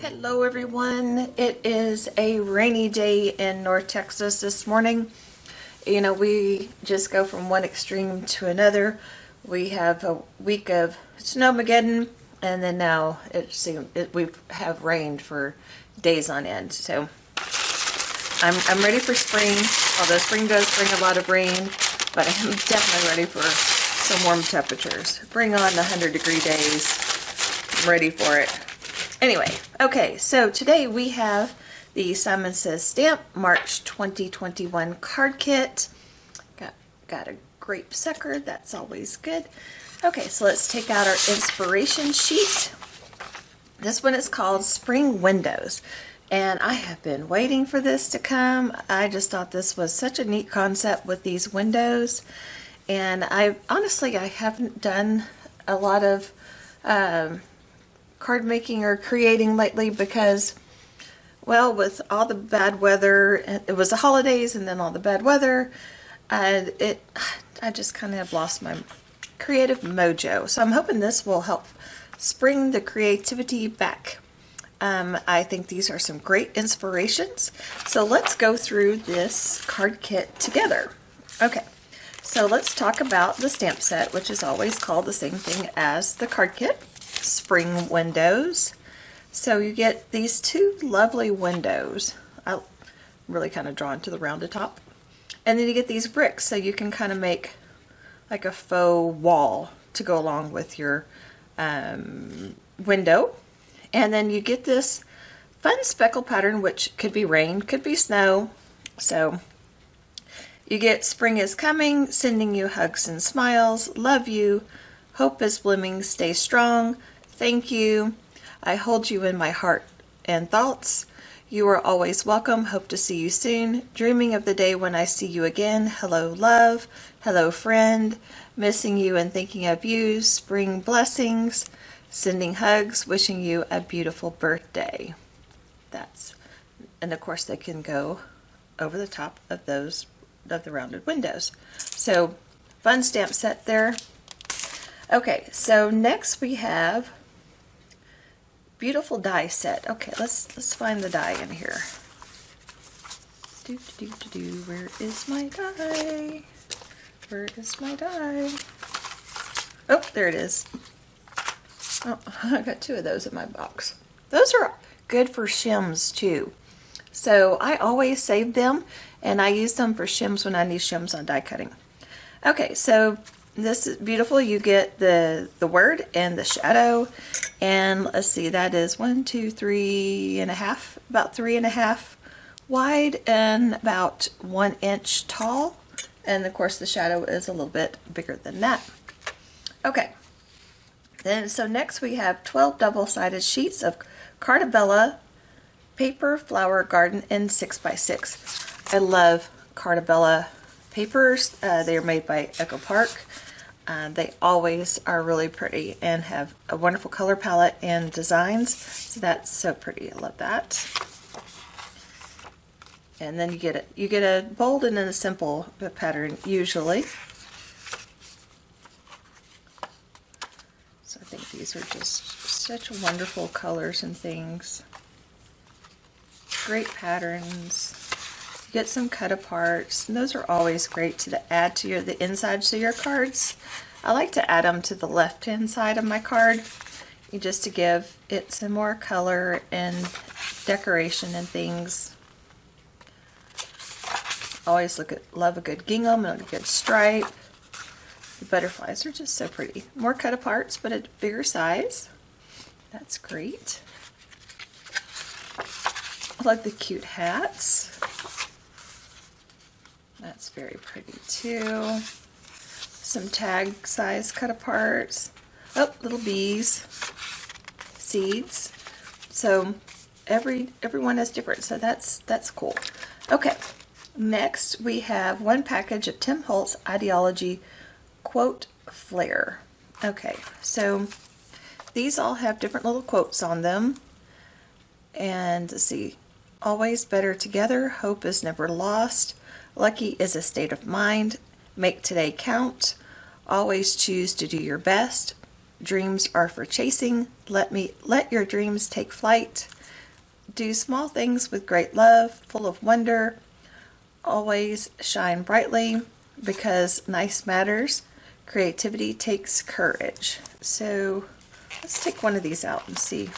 Hello everyone. It is a rainy day in North Texas this morning. You know, we just go from one extreme to another. We have a week of snowmageddon and then now it seems it, we have rained for days on end. So I'm, I'm ready for spring, although spring does bring a lot of rain, but I'm definitely ready for some warm temperatures. Bring on the 100 degree days. I'm ready for it. Anyway, okay, so today we have the Simon Says Stamp March 2021 card kit. Got, got a grape sucker, that's always good. Okay, so let's take out our inspiration sheet. This one is called Spring Windows. And I have been waiting for this to come. I just thought this was such a neat concept with these windows. And I honestly, I haven't done a lot of um, card making or creating lately because, well, with all the bad weather, it was the holidays and then all the bad weather, and it, I just kind of lost my creative mojo. So I'm hoping this will help spring the creativity back. Um, I think these are some great inspirations. So let's go through this card kit together. Okay, so let's talk about the stamp set, which is always called the same thing as the card kit spring windows. So you get these two lovely windows. I'm really kind of drawn to the rounded top. And then you get these bricks so you can kind of make like a faux wall to go along with your um, window. And then you get this fun speckle pattern, which could be rain, could be snow. So you get spring is coming, sending you hugs and smiles, love you, hope is blooming, stay strong, Thank you. I hold you in my heart and thoughts. You are always welcome. Hope to see you soon. Dreaming of the day when I see you again. Hello, love. Hello, friend. Missing you and thinking of you. Spring blessings. Sending hugs. Wishing you a beautiful birthday. That's, and of course, they can go over the top of those, of the rounded windows. So, fun stamp set there. Okay, so next we have beautiful die set. Okay, let's let's find the die in here. Do, do, do, do, Where is my die? Where is my die? Oh, there it is. Oh, I got two of those in my box. Those are good for shims too. So I always save them and I use them for shims when I need shims on die cutting. Okay, so this is beautiful. You get the, the word and the shadow. And let's see, that is one, two, three and a half, about three and a half wide and about one inch tall. And of course the shadow is a little bit bigger than that. Okay. Then, so next we have 12 double-sided sheets of Carta Bella paper flower garden in 6x6. I love Carta Bella papers. Uh, they are made by Echo Park. Uh, they always are really pretty and have a wonderful color palette and designs. So that's so pretty. I love that. And then you get a, you get a bold and then a simple pattern usually. So I think these are just such wonderful colors and things. Great patterns. Get some cut aparts, and those are always great to add to your the insides of your cards. I like to add them to the left hand side of my card just to give it some more color and decoration and things. Always look at love a good gingham and a good stripe. The butterflies are just so pretty. More cut aparts, but a bigger size. That's great. I like the cute hats. Very pretty too. Some tag size cut aparts. Oh, little bees, seeds. So every everyone is different, so that's that's cool. Okay, next we have one package of Tim Holtz Idea-ology quote flair. Okay, so these all have different little quotes on them. And let's see, always better together, hope is never lost, Lucky is a state of mind. Make today count. Always choose to do your best. Dreams are for chasing. Let me let your dreams take flight. do small things with great love, full of wonder, always shine brightly because nice matters. Creativity takes courage. So let's take one of these out and see.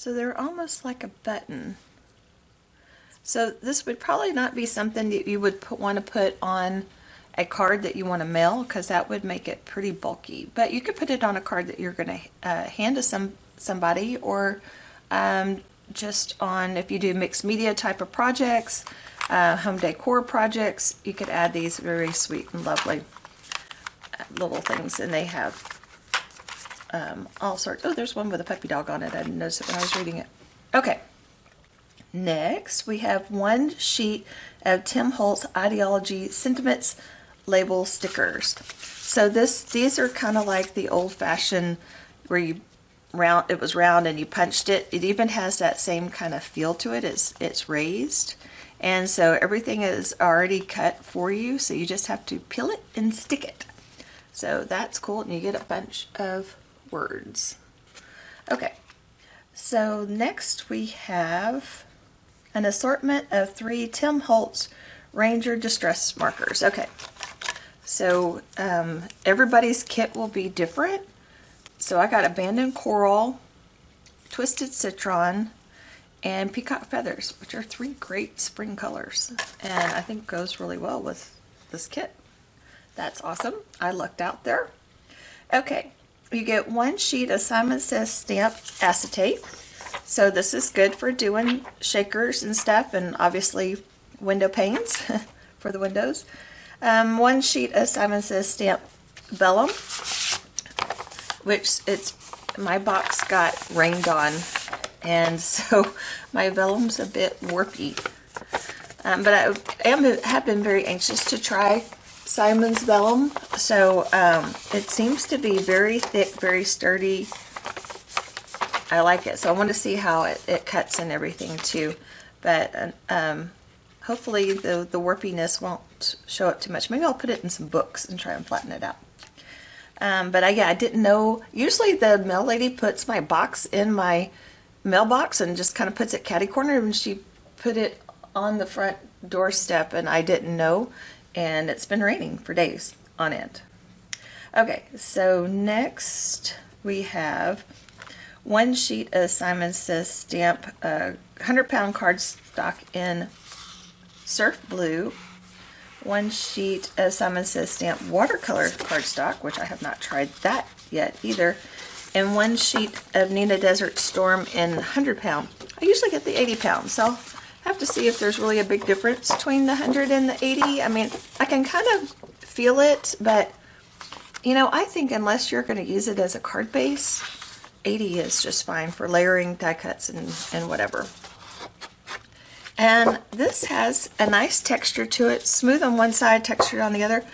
So they're almost like a button. So this would probably not be something that you would put, want to put on a card that you want to mail because that would make it pretty bulky. But you could put it on a card that you're going to uh, hand to some somebody or um, just on if you do mixed media type of projects, uh, home decor projects, you could add these very sweet and lovely uh, little things. And they have um, all sorts. Oh, there's one with a puppy dog on it. I didn't notice it when I was reading it. Okay. Next, we have one sheet of Tim Holtz Idea-ology Sentiments label stickers. So this these are kind of like the old-fashioned where you round it was round and you punched it. It even has that same kind of feel to it. It's it's raised. And so everything is already cut for you, so you just have to peel it and stick it. So that's cool, and you get a bunch of words. Okay, so next we have an assortment of three Tim Holtz Ranger Distress markers. Okay, so um, everybody's kit will be different. So I got Abandoned Coral, Twisted Citron, and Peacock Feathers, which are three great spring colors. And I think goes really well with this kit. That's awesome. I lucked out there. Okay, you get one sheet of Simon Says stamp acetate. So this is good for doing shakers and stuff and obviously window panes for the windows. Um, one sheet of Simon Says stamp vellum, which it's my box got rained on and so my vellum's a bit warpy. Um, but I am, have been very anxious to try Simon's vellum. So um, it seems to be very thick, very sturdy. I like it. So I want to see how it, it cuts and everything too. But um, hopefully the, the warpiness won't show up too much. Maybe I'll put it in some books and try and flatten it out. Um, but I, yeah, I didn't know. Usually the mail lady puts my box in my mailbox and just kind of puts it catty corner and she put it on the front doorstep and I didn't know and it's been raining for days on end. Okay, so next we have one sheet of Simon Says stamp, uh, 100 pound cardstock in surf blue, one sheet of Simon Says stamp watercolor cardstock, which I have not tried that yet either, and one sheet of Neenah Desert Storm in 100 pound. I usually get the 80 pound, so have to see if there's really a big difference between the 100 and the 80. I mean, I can kind of feel it, but you know, I think unless you're going to use it as a card base, 80 is just fine for layering, die cuts, and, and whatever. And this has a nice texture to it, smooth on one side, textured on the other.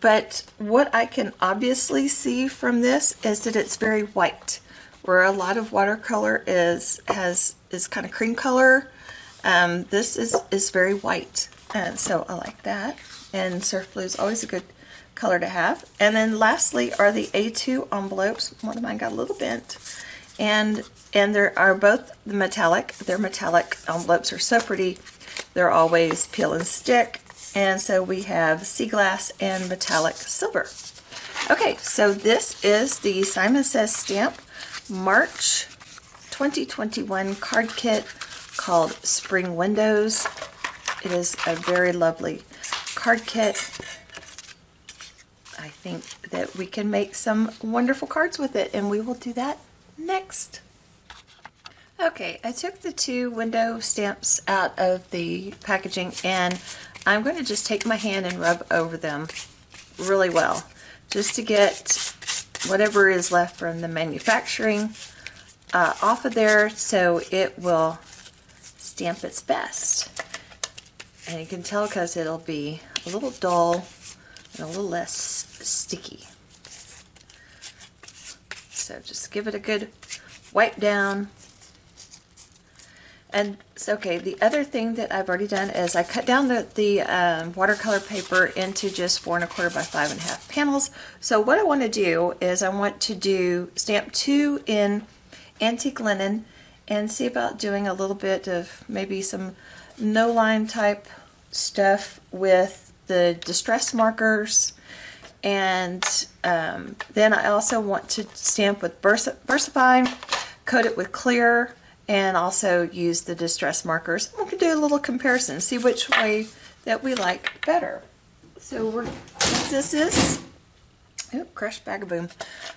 But what I can obviously see from this is that it's very white, where a lot of watercolor is has is kind of cream color um, this is, is very white, and so I like that. And surf blue is always a good color to have. And then lastly are the A2 envelopes. One of mine got a little bent. And and there are both the metallic. Their metallic envelopes are so pretty. They're always peel and stick. And so we have sea glass and metallic silver. Okay, so this is the Simon Says Stamp March 2021 card kit called Spring Windows. It is a very lovely card kit. I think that we can make some wonderful cards with it and we will do that next. Okay, I took the two window stamps out of the packaging and I'm going to just take my hand and rub over them really well just to get whatever is left from the manufacturing uh, off of there so it will stamp its best. And you can tell because it'll be a little dull and a little less sticky. So just give it a good wipe down. And so, okay, the other thing that I've already done is I cut down the, the um, watercolor paper into just four and a quarter by five and a half panels. So what I want to do is I want to do stamp two in antique linen and see about doing a little bit of maybe some no line type stuff with the distress markers and um, then I also want to stamp with VersaFine, coat it with clear, and also use the distress markers. We can do a little comparison, see which way that we like better. So we're, this is, oh, crushed bag of boom.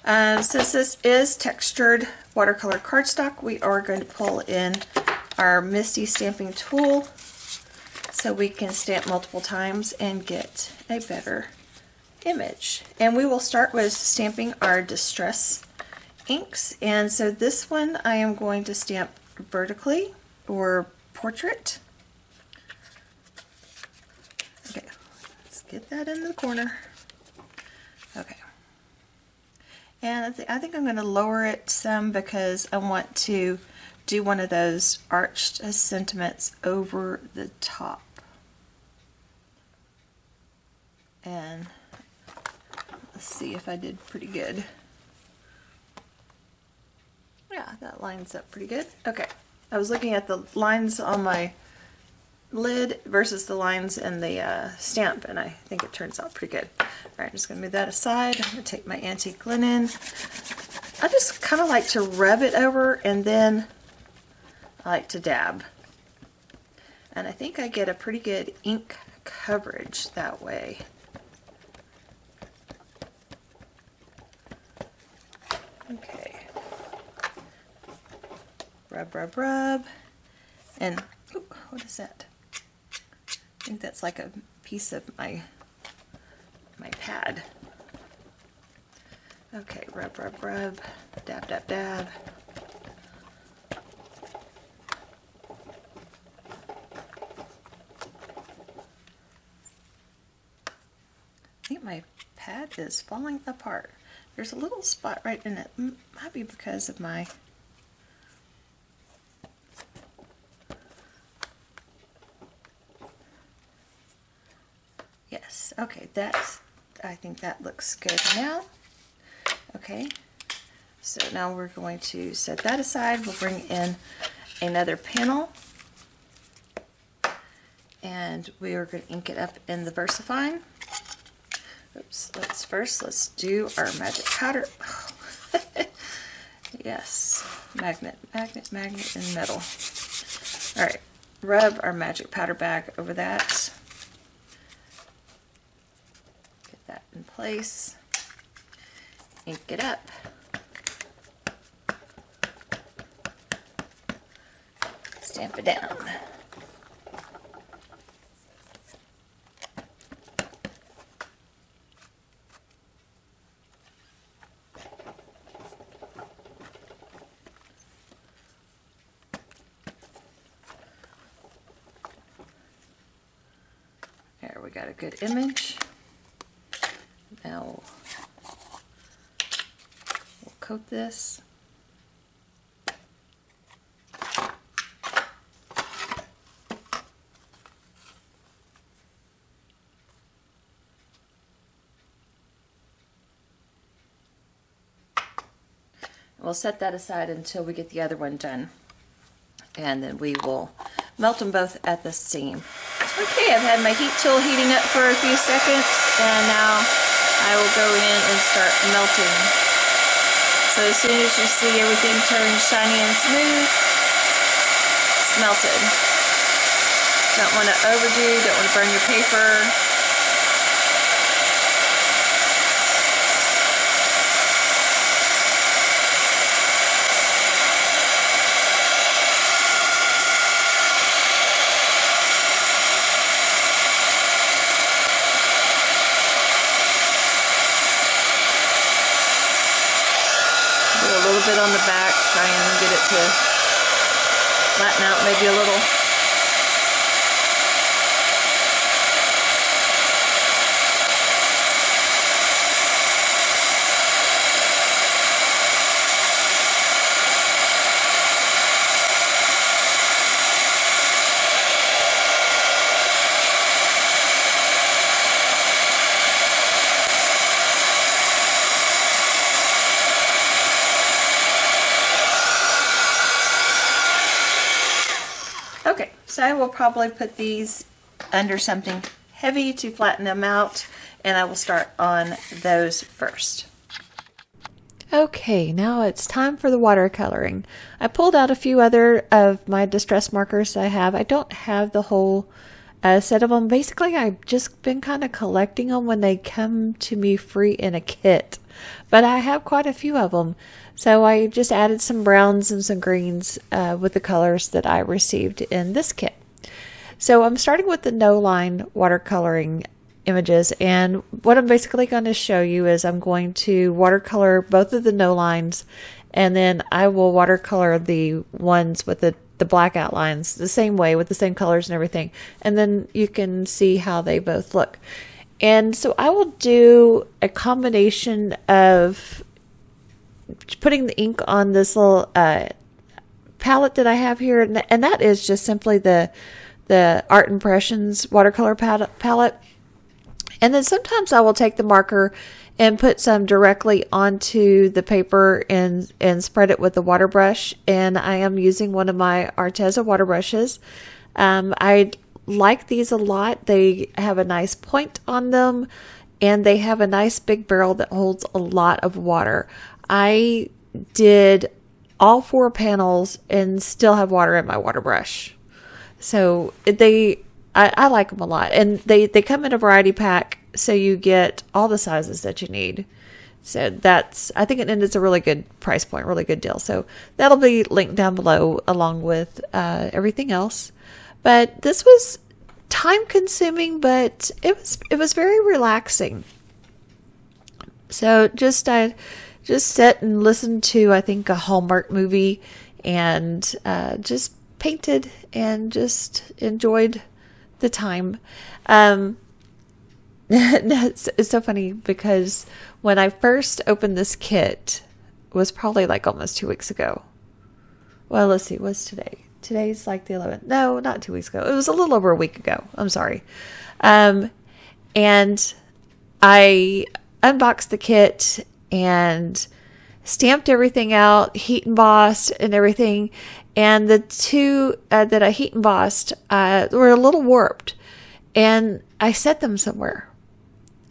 Um, since this is textured watercolor cardstock, we are going to pull in our MISTI stamping tool so we can stamp multiple times and get a better image. And we will start with stamping our distress inks. And so this one I am going to stamp vertically or portrait. Okay, let's get that in the corner. Okay. And I, th I think I'm going to lower it some because I want to do one of those arched sentiments over the top. And let's see if I did pretty good. Yeah, that lines up pretty good. Okay, I was looking at the lines on my lid versus the lines and the uh, stamp and I think it turns out pretty good. Alright, I'm just going to move that aside. I'm going to take my antique linen. I just kind of like to rub it over and then I like to dab. And I think I get a pretty good ink coverage that way. Okay rub, rub, rub. And, ooh, what is that? Think that's like a piece of my, my pad. Okay, rub, rub, rub, dab, dab, dab. I think my pad is falling apart. There's a little spot right in it. Might be because of my Okay, that's, I think that looks good now. Okay, so now we're going to set that aside. We'll bring in another panel and we are going to ink it up in the VersaFine. Oops, let's first, let's do our magic powder. yes, magnet, magnet, magnet, and metal. All right, rub our magic powder bag over that. in place, ink it up. Stamp it down. There, we got a good image. Now we'll coat this. We'll set that aside until we get the other one done. And then we will melt them both at the seam. Okay, I've had my heat tool heating up for a few seconds and now I will go in and start melting. So as soon as you see everything turn shiny and smooth, it's melted. Don't want to overdo, don't want to burn your paper. Bit on the back, try and get it to flatten out maybe a little. first I will probably put these under something heavy to flatten them out and I will start on those first. Okay, now it's time for the watercoloring. I pulled out a few other of my distress markers I have. I don't have the whole uh, set of them. Basically, I've just been kind of collecting them when they come to me free in a kit. But I have quite a few of them. So I just added some browns and some greens uh, with the colors that I received in this kit. So I'm starting with the no line watercoloring images and what I'm basically going to show you is I'm going to watercolor both of the no lines and then I will watercolor the ones with the the black outlines the same way with the same colors and everything and then you can see how they both look. And so I will do a combination of putting the ink on this little uh, palette that I have here and that is just simply the the Art Impressions watercolor palette and then sometimes I will take the marker and put some directly onto the paper and, and spread it with the water brush. And I am using one of my Arteza water brushes. Um, I like these a lot. They have a nice point on them and they have a nice big barrel that holds a lot of water. I did all four panels and still have water in my water brush. So they I, I like them a lot, and they they come in a variety pack, so you get all the sizes that you need. So that's I think it, and it's a really good price point, really good deal. So that'll be linked down below along with uh, everything else. But this was time consuming, but it was it was very relaxing. So just I just sit and listen to I think a Hallmark movie and uh, just painted and just enjoyed the time. Um, it's, it's so funny because when I first opened this kit was probably like almost two weeks ago. Well, let's see, what's today? Today's like the 11th. No, not two weeks ago. It was a little over a week ago. I'm sorry. Um, and I unboxed the kit and stamped everything out, heat embossed and everything. And the two uh, that I heat embossed uh, were a little warped. And I set them somewhere.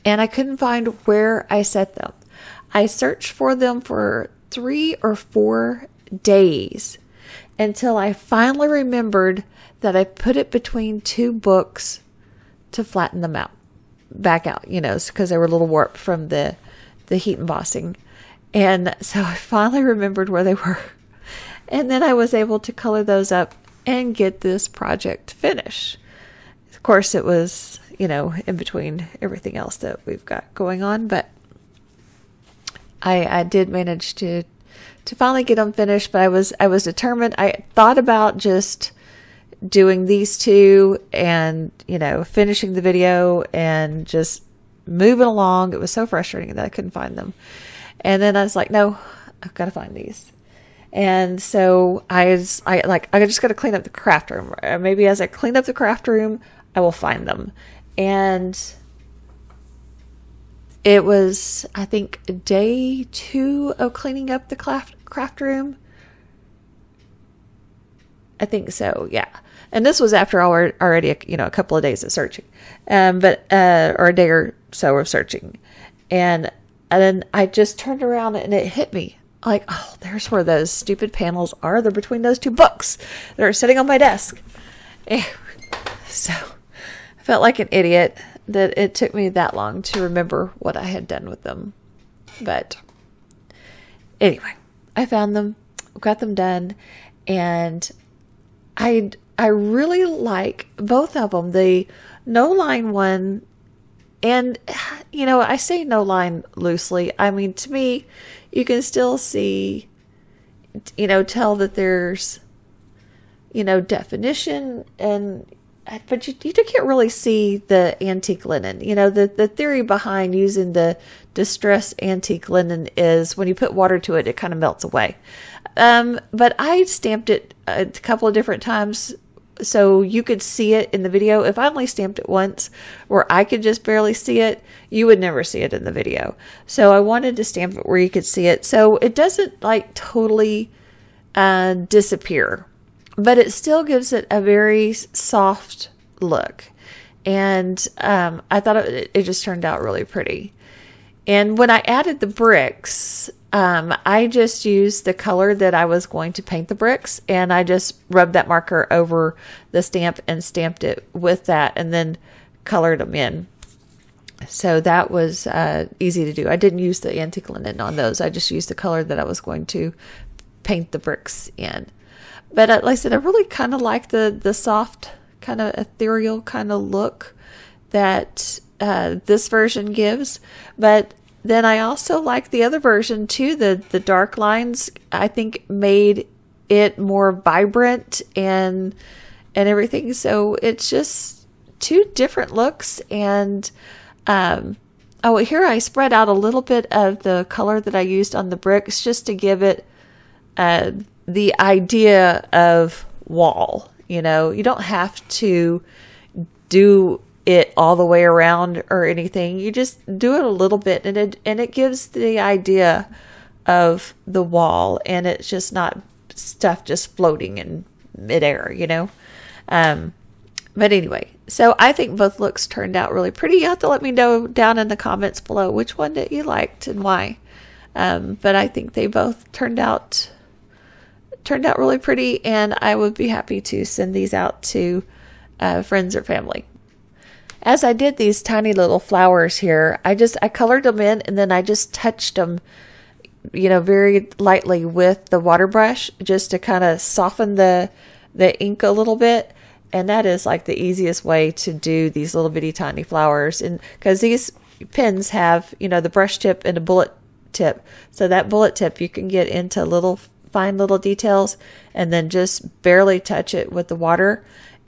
And I couldn't find where I set them. I searched for them for three or four days until I finally remembered that I put it between two books to flatten them out, back out, you know, because they were a little warped from the, the heat embossing. And so I finally remembered where they were. And then I was able to color those up and get this project finished. Of course, it was, you know, in between everything else that we've got going on, but I, I did manage to to finally get them finished, but I was I was determined. I thought about just doing these two and, you know, finishing the video and just moving along. It was so frustrating that I couldn't find them. And then I was like, no, I've got to find these. And so I was, I like, I just got to clean up the craft room. Maybe as I clean up the craft room, I will find them. And it was, I think, day two of cleaning up the craft, craft room. I think so, yeah. And this was after already, you know, a couple of days of searching, um, but uh, or a day or so of searching, and and then I just turned around and it hit me like, oh, there's where those stupid panels are. They're between those two books that are sitting on my desk. So I felt like an idiot that it took me that long to remember what I had done with them. But anyway, I found them, got them done, and I I really like both of them. The no line one and, you know, I say no line loosely. I mean, to me, you can still see, you know, tell that there's, you know, definition and, but you, you can't really see the antique linen. You know, the, the theory behind using the distress antique linen is when you put water to it, it kind of melts away. Um, but I stamped it a couple of different times so you could see it in the video. If I only stamped it once where I could just barely see it, you would never see it in the video. So I wanted to stamp it where you could see it. So it doesn't like totally uh, disappear but it still gives it a very soft look. And um, I thought it, it just turned out really pretty. And when I added the bricks, um, I just used the color that I was going to paint the bricks and I just rubbed that marker over the stamp and stamped it with that and then colored them in. So that was uh, easy to do. I didn't use the antique linen on those. I just used the color that I was going to paint the bricks in. But uh, like I said, I really kind of like the the soft, kind of ethereal kind of look that uh, this version gives. But then I also like the other version too. The the dark lines I think made it more vibrant and and everything. So it's just two different looks and um oh here I spread out a little bit of the color that I used on the bricks just to give it uh the idea of wall. You know, you don't have to do it all the way around or anything. You just do it a little bit and it and it gives the idea of the wall and it's just not stuff just floating in midair, you know. Um but anyway, so I think both looks turned out really pretty. You have to let me know down in the comments below which one that you liked and why. Um, but I think they both turned out turned out really pretty, and I would be happy to send these out to uh, friends or family as I did these tiny little flowers here, I just I colored them in and then I just touched them, you know, very lightly with the water brush just to kind of soften the the ink a little bit. And that is like the easiest way to do these little bitty tiny flowers. And because these pins have, you know, the brush tip and a bullet tip. So that bullet tip you can get into little fine little details and then just barely touch it with the water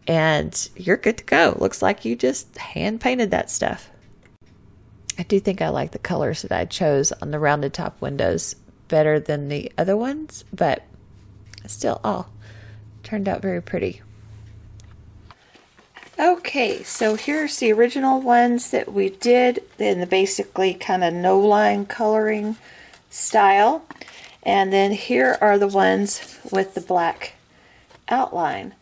and you're good to go. Looks like you just hand painted that stuff. I do think I like the colors that I chose on the rounded top windows better than the other ones, but still all turned out very pretty. Okay, so here's the original ones that we did in the basically kind of no line coloring style. And then here are the ones with the black outline.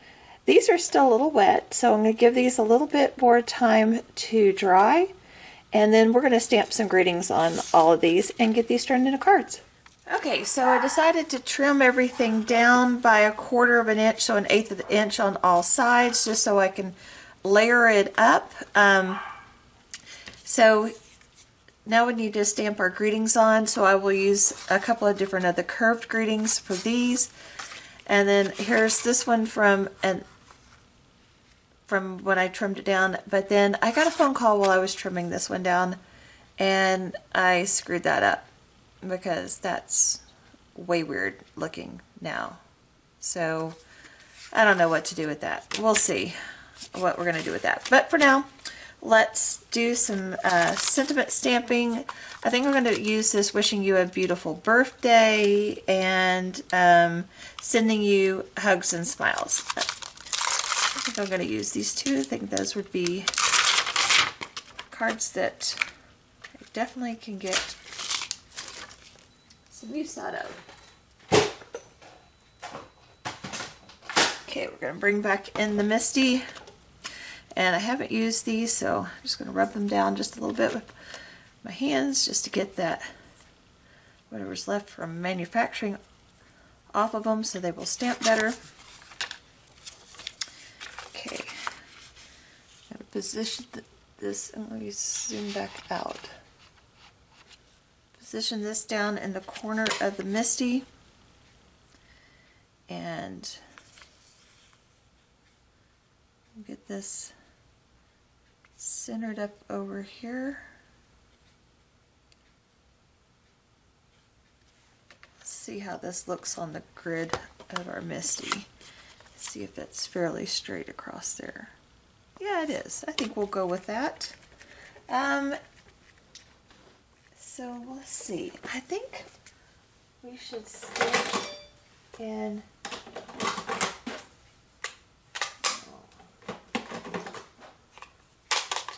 These are still a little wet, so I'm going to give these a little bit more time to dry. And then we're going to stamp some greetings on all of these and get these turned into cards. Okay, so I decided to trim everything down by a quarter of an inch, so an eighth of an inch on all sides, just so I can layer it up. Um, so now we need to stamp our greetings on, so I will use a couple of different of the curved greetings for these. And then here's this one from an from when I trimmed it down. But then I got a phone call while I was trimming this one down and I screwed that up because that's way weird looking now. So I don't know what to do with that. We'll see what we're going to do with that. But for now, let's do some uh, sentiment stamping. I think I'm going to use this wishing you a beautiful birthday and um, sending you hugs and smiles. Think I'm going to use these two. I think those would be cards that I definitely can get some use out of. Okay, we're going to bring back in the MISTI. And I haven't used these, so I'm just going to rub them down just a little bit with my hands just to get that whatever's left from manufacturing off of them so they will stamp better. Position this, and let me zoom back out. Position this down in the corner of the MISTI and get this centered up over here. See how this looks on the grid of our MISTI. See if it's fairly straight across there. Yeah, it is. I think we'll go with that. Um, so let's see. I think we should stick in.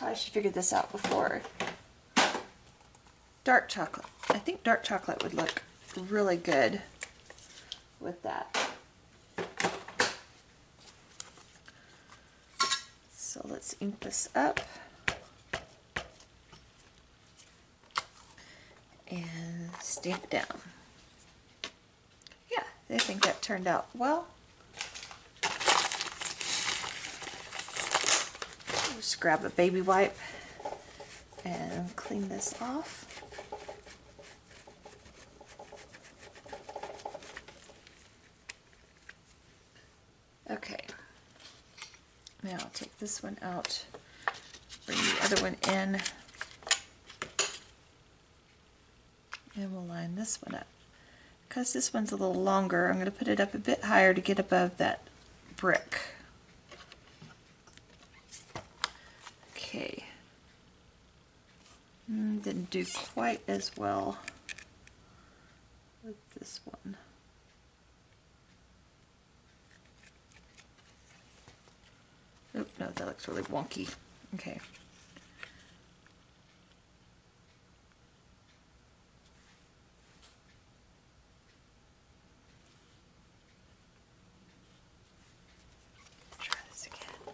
I should figure this out before. Dark chocolate. I think dark chocolate would look really good with that. Let's ink this up. And stamp down. Yeah, I think that turned out well. Just grab a baby wipe and clean this off. Okay. Now I'll take this one out, bring the other one in, and we'll line this one up. Because this one's a little longer, I'm going to put it up a bit higher to get above that brick. Okay. Mm, didn't do quite as well with this one. No, that looks really wonky. Okay. Try this again.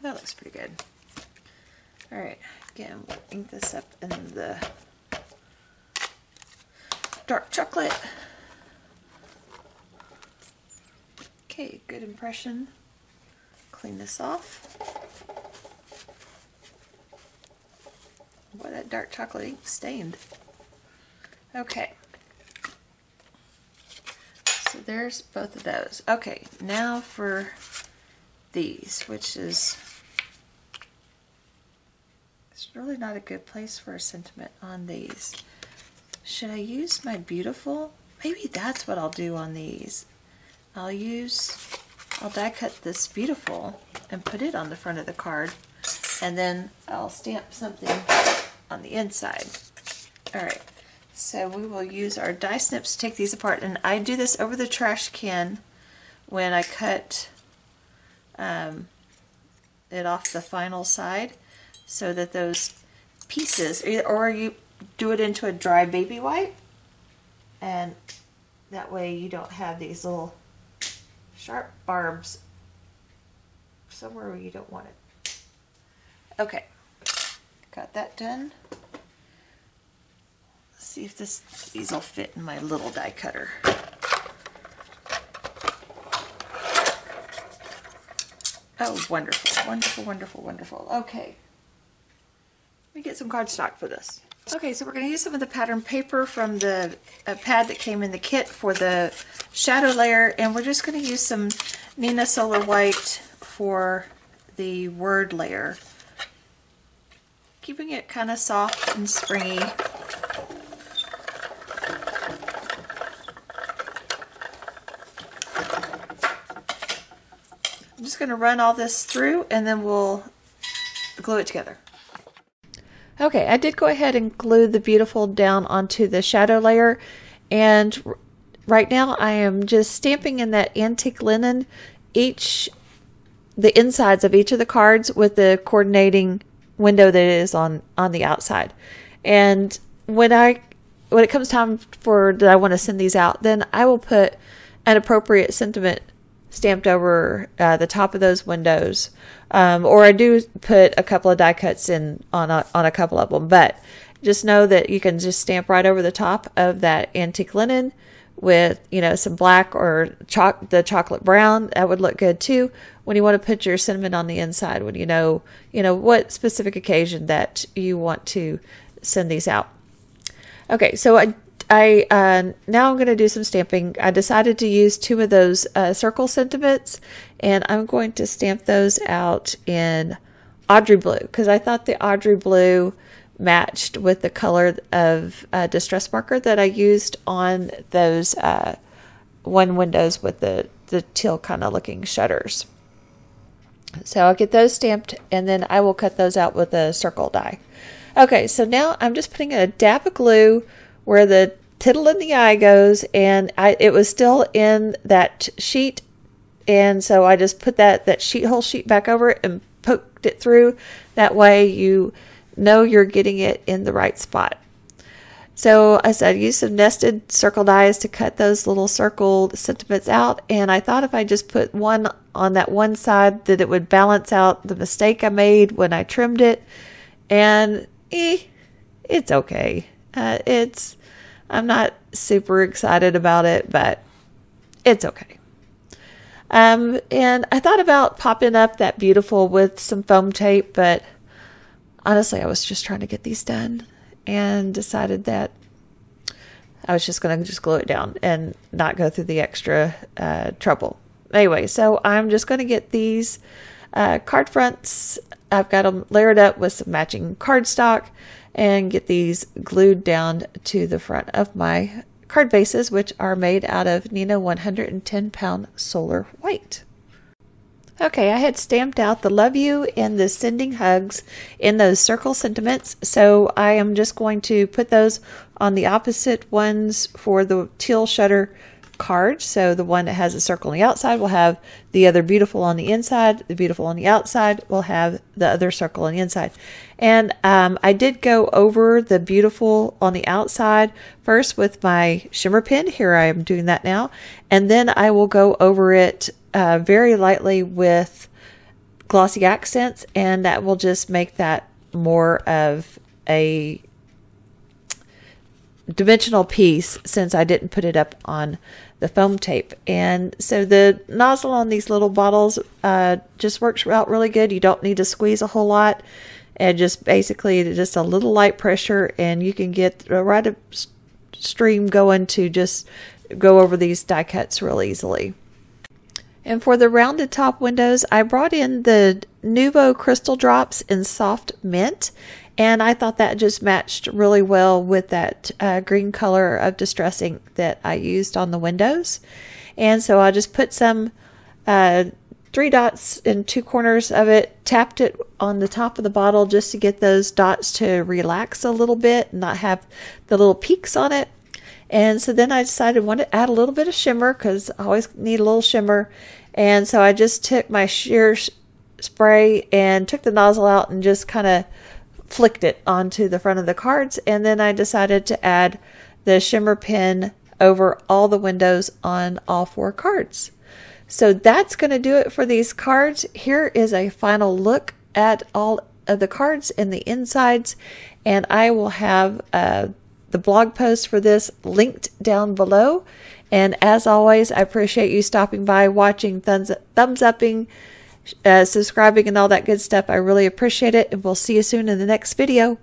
That looks pretty good. Alright, again, we'll ink this up in the dark chocolate. Okay, good impression. Clean this off. Boy, that dark chocolate ink stained. Okay. So there's both of those. Okay, now for these, which is it's really not a good place for a sentiment on these. Should I use my beautiful? Maybe that's what I'll do on these. I'll use, I'll die cut this beautiful and put it on the front of the card and then I'll stamp something on the inside. Alright, so we will use our die snips to take these apart and I do this over the trash can when I cut um, it off the final side so that those pieces, or you do it into a dry baby wipe and that way you don't have these little sharp barbs somewhere where you don't want it. Okay, got that done. Let's see if this these will fit in my little die cutter. Oh, wonderful, wonderful, wonderful, wonderful. Okay. Let me get some cardstock for this. Okay, so we're going to use some of the pattern paper from the uh, pad that came in the kit for the shadow layer, and we're just going to use some Neenah Solar White for the word layer. Keeping it kind of soft and springy. I'm just going to run all this through and then we'll glue it together. Okay, I did go ahead and glue the beautiful down onto the shadow layer and right now I am just stamping in that antique linen each the insides of each of the cards with the coordinating window that is on on the outside. And when I when it comes time for that I want to send these out, then I will put an appropriate sentiment stamped over uh, the top of those windows. Um, or I do put a couple of die cuts in on a, on a couple of them, but just know that you can just stamp right over the top of that antique linen with you know some black or the chocolate brown. That would look good too when you want to put your cinnamon on the inside when you know you know what specific occasion that you want to send these out. Okay so i I uh, now I'm going to do some stamping. I decided to use two of those uh, circle sentiments, and I'm going to stamp those out in Audrey blue because I thought the Audrey blue matched with the color of uh, distress marker that I used on those uh, one windows with the the teal kind of looking shutters. So I'll get those stamped, and then I will cut those out with a circle die. Okay, so now I'm just putting a dab of glue where the tittle in the eye goes and I, it was still in that sheet and so I just put that that sheet whole sheet back over it and poked it through that way you know you're getting it in the right spot So I said, use some nested circle dies to cut those little circled sentiments out. And I thought if I just put one on that one side, that it would balance out the mistake I made when I trimmed it. And eh, it's okay. Uh, it's, I'm not super excited about it, but it's okay. Um, and I thought about popping up that beautiful with some foam tape, but honestly, I was just trying to get these done and decided that I was just going to just glue it down and not go through the extra uh, trouble. Anyway, so I'm just going to get these uh, card fronts. I've got them layered up with some matching cardstock and get these glued down to the front of my card bases, which are made out of Neenah 110 pound solar white. Okay, I had stamped out the love you and the sending hugs in those circle sentiments. So I am just going to put those on the opposite ones for the teal shutter card. So the one that has a circle on the outside will have the other beautiful on the inside. The beautiful on the outside will have the other circle on the inside. And um, I did go over the beautiful on the outside first with my shimmer pin. Here I am doing that now. And then I will go over it uh, very lightly with glossy accents, and that will just make that more of a dimensional piece since I didn't put it up on the foam tape. And so the nozzle on these little bottles uh, just works out really good. You don't need to squeeze a whole lot. And just basically just a little light pressure, and you can get right a stream going to just go over these die cuts real easily. And for the rounded top windows, I brought in the Nuvo Crystal Drops in Soft Mint. And I thought that just matched really well with that uh, green color of Distress ink that I used on the windows. And so I just put some uh, three dots in two corners of it, tapped it on the top of the bottle just to get those dots to relax a little bit and not have the little peaks on it. And so then I decided I wanted to add a little bit of shimmer because I always need a little shimmer. And so I just took my sheer spray and took the nozzle out and just kind of flicked it onto the front of the cards. And then I decided to add the shimmer pin over all the windows on all four cards. So that's going to do it for these cards. Here is a final look at all of the cards and the insides. And I will have uh, the blog post for this linked down below. And as always, I appreciate you stopping by, watching, thumbs, thumbs upping, uh, subscribing, and all that good stuff. I really appreciate it, and we'll see you soon in the next video.